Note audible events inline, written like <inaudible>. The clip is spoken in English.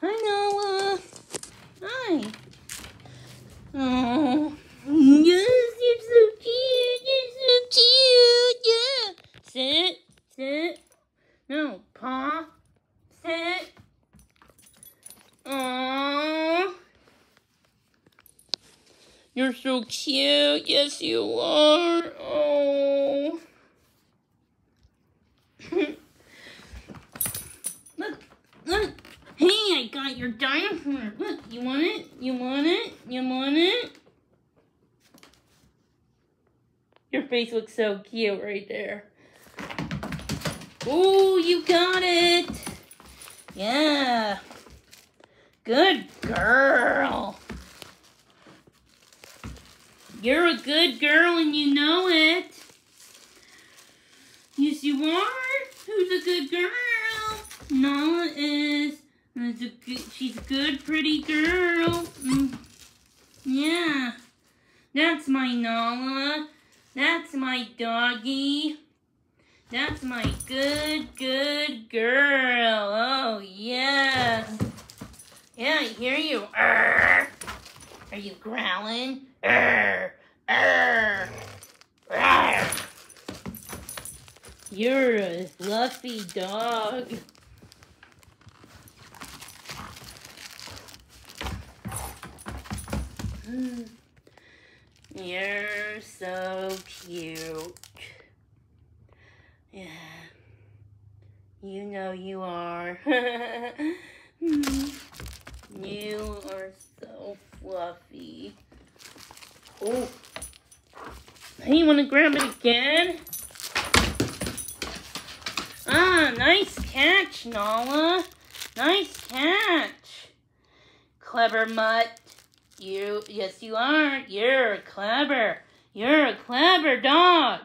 Hi, Nala. Hi. Oh. Yes, you're so cute. You're so cute. Yeah. Sit. Sit. No. Paw. Sit. Aww. You're so cute. Yes, you are. Oh. look, look. Hey, I got your dinosaur. Look, you want it? You want it? You want it? Your face looks so cute right there. Oh, you got it. Yeah. Good girl. You're a good girl and you know it. Yes, you are. Who's a good girl? Nala good, she's a good, pretty girl. Mm. Yeah. That's my Nala. That's my doggy. That's my good, good girl. Oh, yes. Yeah, I hear you. Arr. Are you growling? Arr, arr, arr. You're a fluffy dog. You're so cute. Yeah. You know you are. <laughs> you are so fluffy. Oh. Hey, you want to grab it again? Ah, nice catch, Nala. Nice catch. Clever mutt. You, yes you are. You're clever. You're a clever dog.